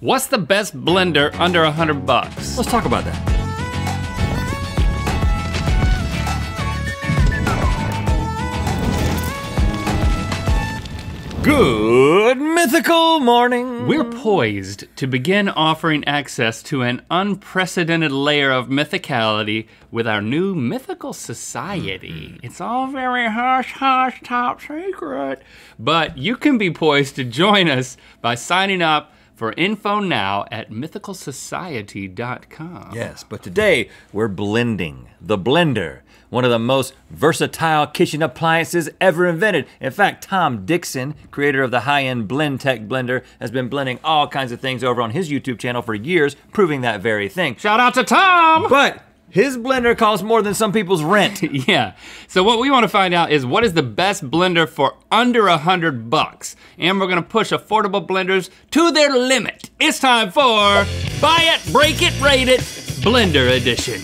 What's the best blender under a hundred bucks? Let's talk about that. Good mythical morning. We're poised to begin offering access to an unprecedented layer of mythicality with our new mythical society. Mm-hmm. It's all very hush hush top secret. But you can be poised to join us by signing up for info now at mythicalsociety.com. Yes, but today we're blending the blender, one of the most versatile kitchen appliances ever invented. In fact, Tom Dickson, creator of the high-end Blendtec blender, has been blending all kinds of things over on his YouTube channel for years, proving that very thing. Shout out to Tom! But his blender costs more than some people's rent. yeah. So what we want to find out is what is the best blender for under a hundred bucks, and we're gonna push affordable blenders to their limit. It's time for buy it, break it, rate it, blender edition.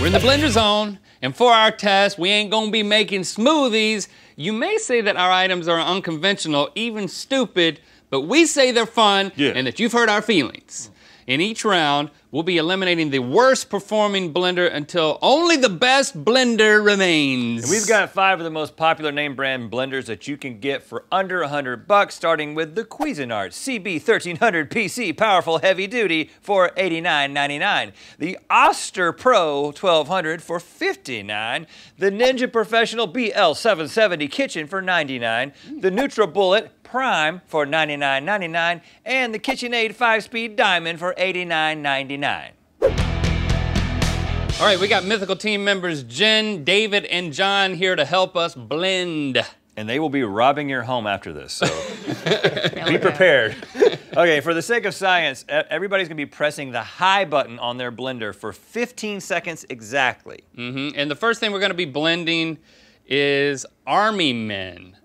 We're in the blender zone, and for our test, we ain't gonna be making smoothies. You may say that our items are unconventional, even stupid, but we say they're fun Yeah. and that you've hurt our feelings. In each round, we'll be eliminating the worst performing blender until only the best blender remains. And we've got five of the most popular name brand blenders that you can get for under 100 bucks, starting with the Cuisinart CB1300 PC Powerful Heavy Duty for $89.99, the Oster Pro 1200 for 59, the Ninja Professional BL770 Kitchen for 99, the NutriBullet Prime for $99.99, and the KitchenAid 5-Speed Diamond for $89.99. All right, we got mythical team members Jen, David, and John here to help us blend. and they will be robbing your home after this. So be prepared. Okay, for the sake of science, everybody's gonna be pressing the high button on their blender for 15 seconds exactly. Mhm, And the first thing we're gonna be blending is army men.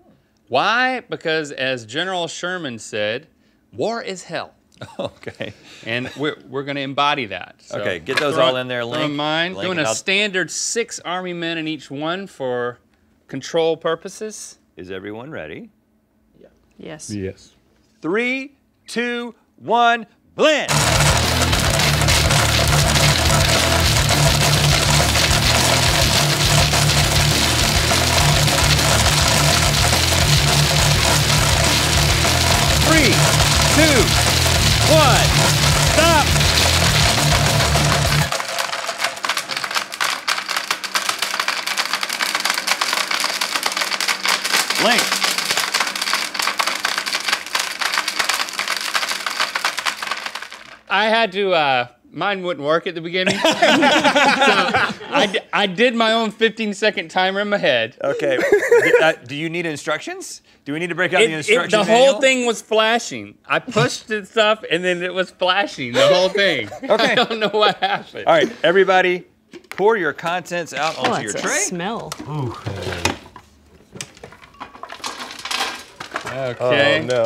Why? Because as General Sherman said, war is hell. Okay. And we're, we're gonna embody that. So Okay, get those all in there, throw Link. mine, Link, doing a standard six army men in each one for control purposes. Is everyone ready? Yeah. Yes. Yes. Three, two, one, blend. I had to, uh, mine wouldn't work at the beginning. so I, d- I did my own 15 second timer in my head. Okay. D- uh, do you need instructions? Do we need to break out It- the it- instructions? the whole thing was flashing. I pushed the stuff and then it was flashing, the whole thing. Okay. I don't know what happened. All right, everybody, pour your contents out Oh, onto your that's a tray. smell. Okay. Oh no.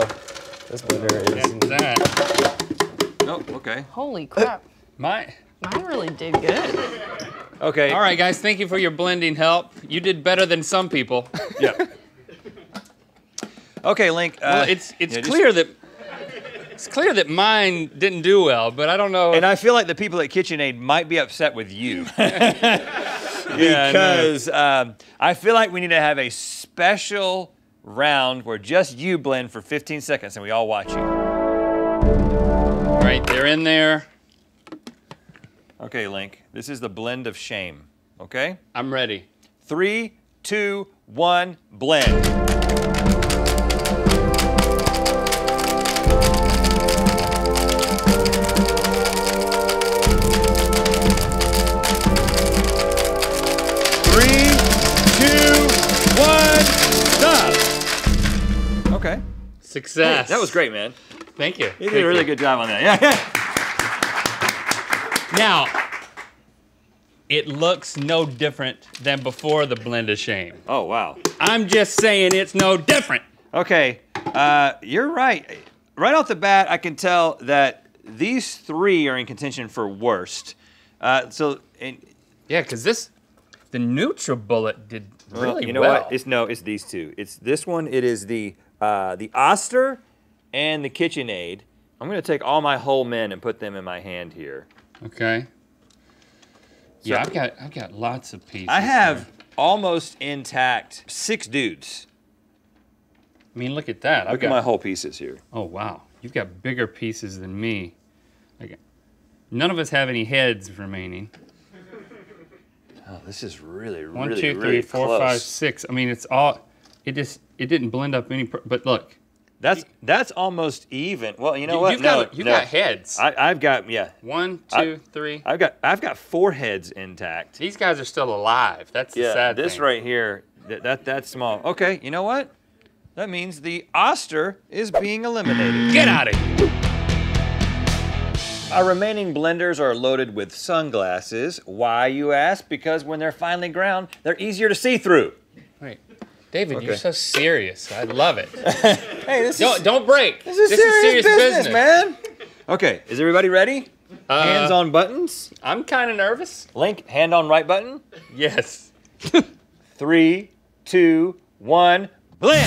This blender is. That's that. Oh, okay. Holy crap. My, Mine really did good. Okay. all right, guys, thank you for your blending help. You did better than some people. Yeah. Okay, Link. Uh, Well, it's it's yeah, just- clear that it's clear that mine didn't do well, but I don't know. And I feel like the people at KitchenAid might be upset with you. Yeah, I know. because um, I feel like we need to have a special round where just you blend for 15 seconds and we all watch you. Right, they're in there. Okay, Link. This is the blend of shame. Okay? I'm ready. Three, two, one, blend. Three, two, one, stop. Okay. Success. That was great, man. Thank you. You did a really good job on that. Yeah, yeah. Now, it looks no different than before the blend of shame. Oh, wow. I'm just saying it's no different. Okay, uh, you're right. Right off the bat, I can tell that these three are in contention for worst. Uh, so, and, Yeah, because this, the NutriBullet did really well, really you know well. what? It's no, it's these two. It's this one. It is the uh, the Oster and the KitchenAid I'm gonna take all my whole men and put them in my hand here. Okay. Yeah, I've got I've got lots of pieces. I have here. almost intact six dudes. I mean, look at that. I've Look got my whole pieces here. Oh wow, you've got bigger pieces than me. Like, none of us have any heads remaining. Oh, this is really, One, really, two, three, really four, close. five, six. I mean, it's all. It just it didn't blend up any. But look, That's that's almost even. Well, you know you, what? have no, got you no. got heads. I, I've got yeah. One, I, three. I've got I've got four heads intact. These guys are still alive. That's the Yeah, sad this thing. right here, that, that that's small. Okay, you know what? That means the Oster is being eliminated. Get out of here. Our remaining blenders are loaded with sunglasses. Why, you ask? Because when they're finally ground, they're easier to see through. Wait, David, you're so serious. I love it. Hey, this don't don't break. this is serious, business, man. Okay, is everybody ready? Uh, Hands on buttons. I'm kind of nervous. Link, hand on right button. Yes. Three, two, one, blend.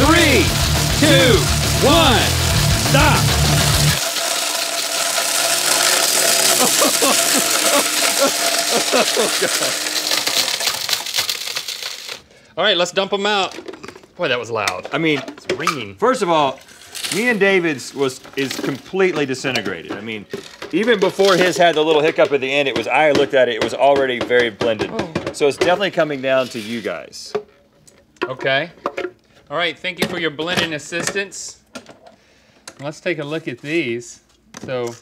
Three, two, one. Stop. All right, let's dump them out. Boy, that was loud. I mean, It's ringing. First of all, me and David's was is completely disintegrated. I mean, even before his had the little hiccup at the end, it was I looked at it, it was already very blended. Oh. So it's definitely coming down to you guys. Okay. All right, thank you for your blending assistance. Let's take a look at these. So,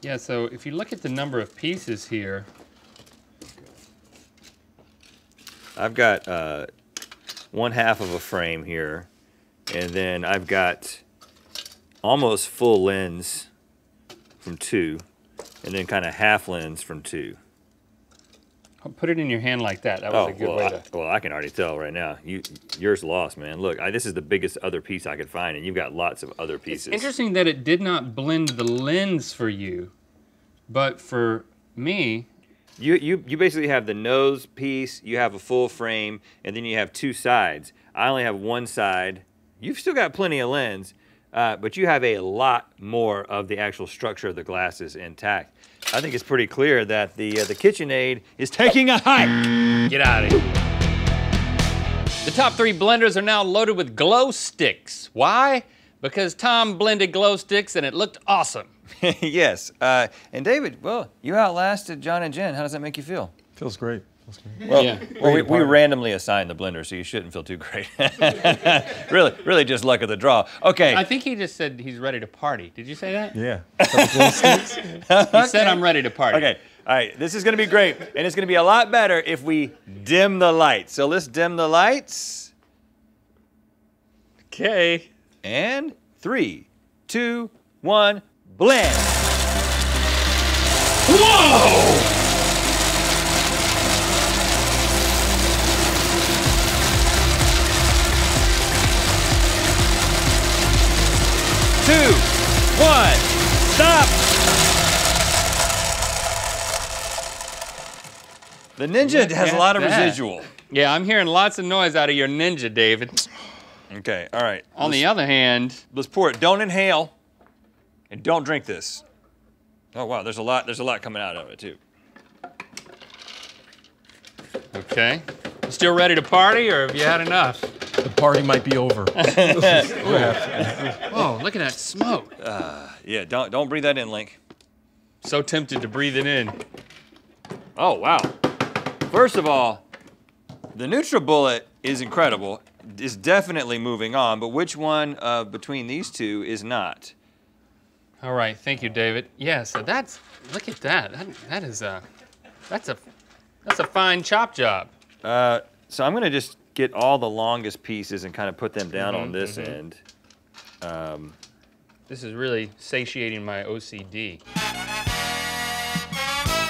yeah, so if you look at the number of pieces here, I've got uh, one half of a frame here, and then I've got almost full lens from two, and then kind of half lens from two. Put it in your hand like that. That was Oh a good well, way I, to. well, I can already tell right now. You, yours lost, man. Look, I, this is the biggest other piece I could find, and you've got lots of other pieces. Interesting that it did not blend the lens for you, but for me, You, you, you basically have the nose piece, you have a full frame, and then you have two sides. I only have one side. You've still got plenty of lens, uh, but you have a lot more of the actual structure of the glasses intact. I think it's pretty clear that the uh, the KitchenAid is taking a hike. get out of here. The top three blenders are now loaded with glow sticks. Why? Because Tom blended glow sticks and it looked awesome. yes, uh, and David, well, you outlasted John and Jen. How does that make you feel? Feels great. Feels great. Well, Yeah. well we, we randomly assigned the blender, so you shouldn't feel too great. really, really just luck of the draw. Okay. I think he just said he's ready to party. Did you say that? Yeah. He said I'm ready to party. Okay, all right, this is gonna be great, and it's gonna be a lot better if we dim the lights. So let's dim the lights, Okay. and three, two, one, blend. Whoa! The Ninja Look has a lot of that. residual. Yeah, I'm hearing lots of noise out of your ninja, David. Okay, all right. On let's, the other hand, let's pour it. Don't inhale, and don't drink this. Oh wow, there's a lot. There's a lot coming out of it too. okay. Still ready to party, or have you had enough? The party might be over. Oh, look at that smoke. Uh, yeah, don't don't breathe that in, Link. So tempted to breathe it in. Oh wow. First of all, the NutriBullet is incredible. Is definitely moving on, but which one uh, between these two is not? All right, thank you, David. Yeah, so that's look at that. That, that is a that's a that's a fine chop job. Uh, so I'm gonna just get all the longest pieces and kind of put them down on this end. This is really satiating my OCD.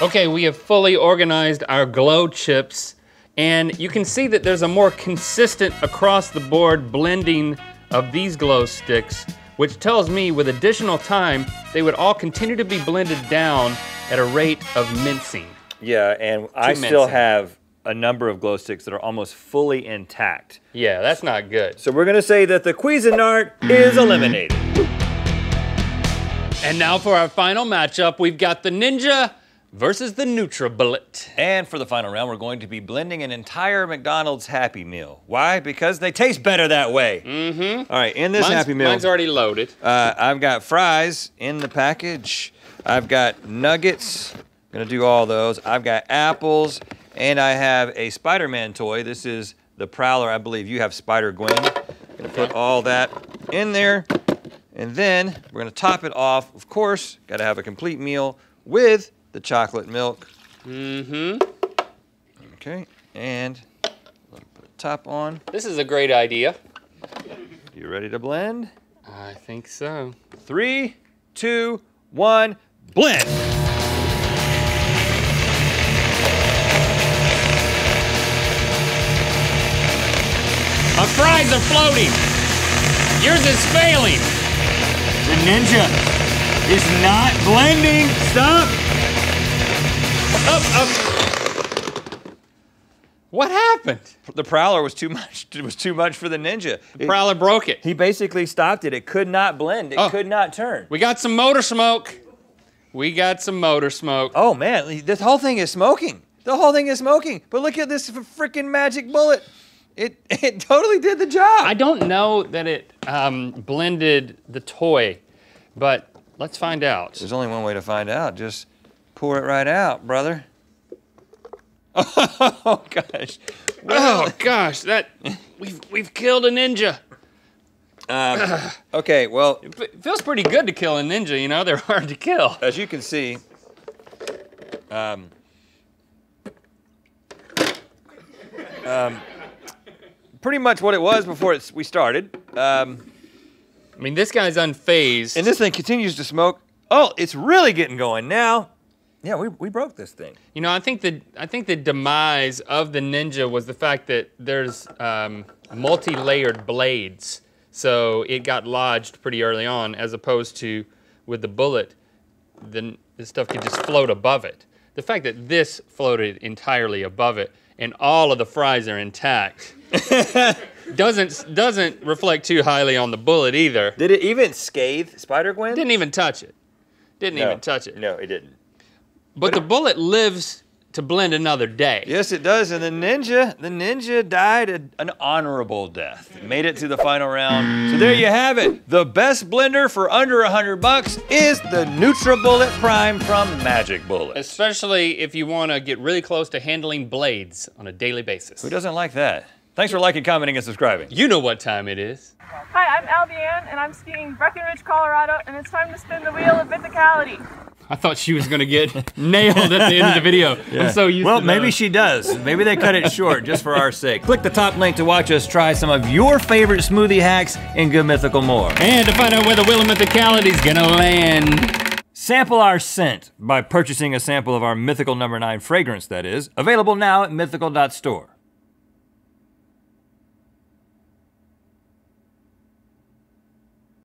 Okay, we have fully organized our glow chips, and you can see that there's a more consistent across the board blending of these glow sticks, which tells me with additional time, they would all continue to be blended down at a rate of mincing. Yeah, and I Too still have a number of glow sticks that are almost fully intact. Yeah, that's not good. So we're gonna say that the Cuisinart is eliminated. And now for our final matchup, we've got the Ninja versus the NutriBullet. And for the final round, we're going to be blending an entire McDonald's Happy Meal. Why? Because they taste better that way. Mm-hmm. All right, in this Mine's, Happy Meal, mine's already loaded. uh, I've got fries in the package. I've got nuggets. Gonna do all those. I've got apples, and I have a Spider-Man toy. This is the Prowler. I believe you have Spider-Gwen. Gonna put all that in there. And then we're gonna top it off. Of course, gotta have a complete meal with the chocolate milk. Mm-hmm. Okay, and put a top on. This is a great idea. You ready to blend? I think so. Three, two, one, blend. My fries are floating. Yours is failing. The ninja is not blending. Stop. Up, up. What happened? The prowler was too much. It was too much for the ninja. It- Prowler broke it. he basically stopped it. It could not blend. It Oh. could not turn. We got some motor smoke. We got some motor smoke. Oh man, this whole thing is smoking. The whole thing is smoking. But look at this freaking magic bullet. It it totally did the job. I don't know that it um, blended the toy, but let's find out. There's only one way to find out. Just pour it right out, brother. Oh gosh. Oh gosh, that we've we've killed a ninja. Okay, well, It feels pretty good to kill a ninja. You know, they're hard to kill. as you can see, um, um, pretty much what it was before it's, we started. Um, I mean, this guy's unfazed. and this thing continues to smoke. Oh, it's really getting going now. Yeah, we, we broke this thing. You know, I think the I think the demise of the ninja was the fact that there's um, multi-layered blades, so it got lodged pretty early on, as opposed to with the bullet, the the stuff could just float above it. The fact that this floated entirely above it and all of the fries are intact doesn't doesn't reflect too highly on the bullet either. Did it even scathe Spider Gwen? Didn't even touch it. Didn't even touch it. No, it didn't. But the bullet lives to blend another day. Yes, it does. And the ninja, the ninja died a, an honorable death. Made it to the final round. So there you have it. The best blender for under a hundred bucks is the NutriBullet Prime from Magic Bullet. Especially if you want to get really close to handling blades on a daily basis. Who doesn't like that? Thanks for liking, commenting, and subscribing. You know what time it is. Hi, I'm Albion, and I'm skiing Breckenridge, Colorado, and it's time to spin the wheel of Mythicality. I thought she was going to get nailed at the end of the video. I'm so used Well, maybe she does. Maybe they cut it short just for our sake. Click the top link to watch us try some of your favorite smoothie hacks in good mythical more. And to find out where the Wheel of Mythicality is going to land. Sample our scent by purchasing a sample of our Mythical Number 9 fragrance, that is. Available now at mythical.store.